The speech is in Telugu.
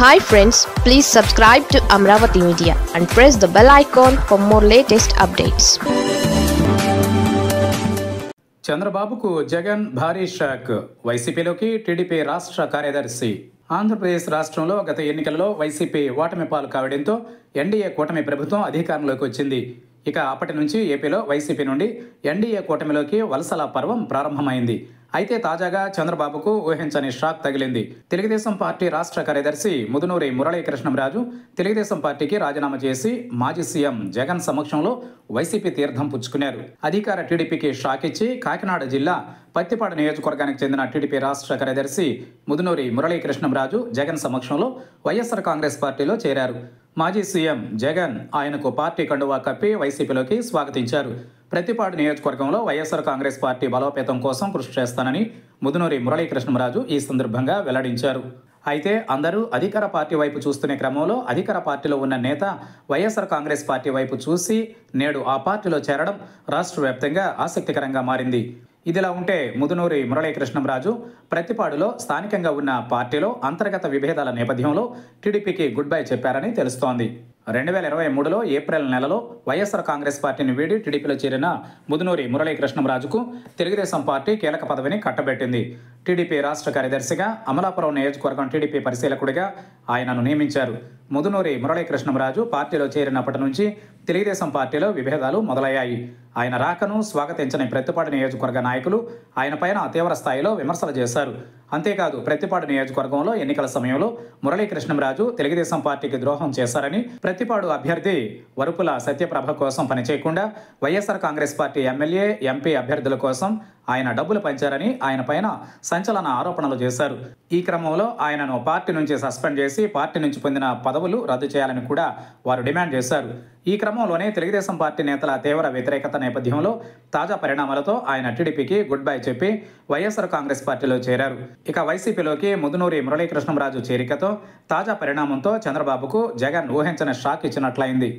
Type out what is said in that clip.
Hi friends please subscribe to Amaravati media and press the bell icon for more latest updates చంద్రబాబుకు జగన్ భారీ షాక్. వైసీపీలోకి టీడీపీ రాష్ట్ర కార్యదర్శి. ఆంధ్రప్రదేశ్ రాష్ట్రంలో గత ఎన్నికలలో వైసీపీ ఓటమి పాలు కావడంతో ఎన్డీఏ కూటమి ప్రభుత్వం అధికారంలోకి వచ్చింది. ఇక అప్పటి నుంచి ఏపీలో వైసీపీ నుండి ఎన్డీఏ కూటమిలోకి వలసల పర్వం ప్రారంభమైంది. అయితే తాజాగా చంద్రబాబుకు ఊహించని షాక్ తగిలింది. తెలుగుదేశం పార్టీ రాష్ట్ర కార్యదర్శి ముదునూరి మురళీకృష్ణంరాజు తెలుగుదేశం పార్టీకి రాజీనామా చేసి మాజీ సీఎం జగన్ సమక్షంలో వైసీపీ తీర్థం పుచ్చుకున్నారు. అధికార టీడీపీకి షాక్ ఇచ్చి కాకినాడ జిల్లా పత్తిపాడు నియోజకవర్గానికి చెందిన టీడీపీ రాష్ట్ర కార్యదర్శి ముదునూరి మురళీకృష్ణంరాజు జగన్ సమక్షంలో వైఎస్ఆర్ కాంగ్రెస్ పార్టీలో చేరారు. మాజీ సీఎం జగన్ ఆయనకు పార్టీ కండువా కప్పి వైసీపీలోకి స్వాగతించారు. ప్రతిపాడు నియోజకవర్గంలో వైఎస్ఆర్ కాంగ్రెస్ పార్టీ బలోపేతం కోసం కృషి చేస్తానని ముదునూరి మురళీకృష్ణరాజు ఈ సందర్భంగా వెల్లడించారు. అయితే అందరూ అధికార పార్టీ వైపు చూస్తున్న క్రమంలో అధికార పార్టీలో ఉన్న నేత వైఎస్ఆర్ కాంగ్రెస్ పార్టీ వైపు చూసి నేడు ఆ పార్టీలో చేరడం రాష్ట్ర వ్యాప్తంగా ఆసక్తికరంగా మారింది. ఇదిలా ఉంటే ముదునూరి మురళీకృష్ణంరాజు ప్రతిపాడులో స్థానికంగా ఉన్న పార్టీలో అంతర్గత విభేదాల నేపథ్యంలో టీడీపీకి గుడ్ బై చెప్పారని తెలుస్తోంది. రెండు వేల ఇరవై మూడులో ఏప్రిల్ నెలలో వైఎస్ఆర్ కాంగ్రెస్ పార్టీని వీడి టీడీపీలో చేరిన ముదునూరి మురళీకృష్ణంరాజుకు తెలుగుదేశం పార్టీ కీలక పదవిని కట్టబెట్టింది. టీడీపీ రాష్ట్ర కార్యదర్శిగా అమలాపురం నియోజకవర్గం టీడీపీ పరిశీలకుడిగా ఆయనను నియమించారు. ముదునూరి మురళీకృష్ణంరాజు పార్టీలో చేరినప్పటి నుంచి తెలుగుదేశం పార్టీలో విభేదాలు మొదలయ్యాయి. ఆయన రాకను స్వాగతించని ప్రతిపాటి నియోజకవర్గ నాయకులు ఆయనపైన తీవ్ర స్థాయిలో విమర్శలు చేశారు. అంతేకాదు ప్రతిపాడు నియోజకవర్గంలో ఎన్నికల సమయంలో మురళీకృష్ణంరాజు తెలుగుదేశం పార్టీకి ద్రోహం చేశారని ప్రతిపాడు అభ్యర్థి వరుపుల సత్యప్రభ కోసం పనిచేయకుండా YSR Congress party MLA MP అభ్యర్థుల కోసం ఆయన డబ్బులు పంచారని ఆయన పైన సంచలన ఆరోపణలు చేశారు. ఈ క్రమంలో ఆయనను పార్టీ నుంచి సస్పెండ్ చేసి పార్టీ నుంచి పొందిన పదవులు రద్దు చేయాలని కూడా వారు డిమాండ్ చేశారు. ఈ క్రమంలోనే తెలుగుదేశం పార్టీ నేతల తీవ్ర వ్యతిరేకత నేపథ్యంలో తాజా పరిణామాలతో ఆయన టీడీపీకి గుడ్ బై చెప్పి వైఎస్ఆర్ కాంగ్రెస్ పార్టీలో చేరారు. ఇక వైసీపీలోకి ముదునూరి మురళీకృష్ణంరాజు చేరికతో తాజా పరిణామంతో చంద్రబాబుకు జగన్ ఊహించని షాక్ ఇచ్చినట్లయింది.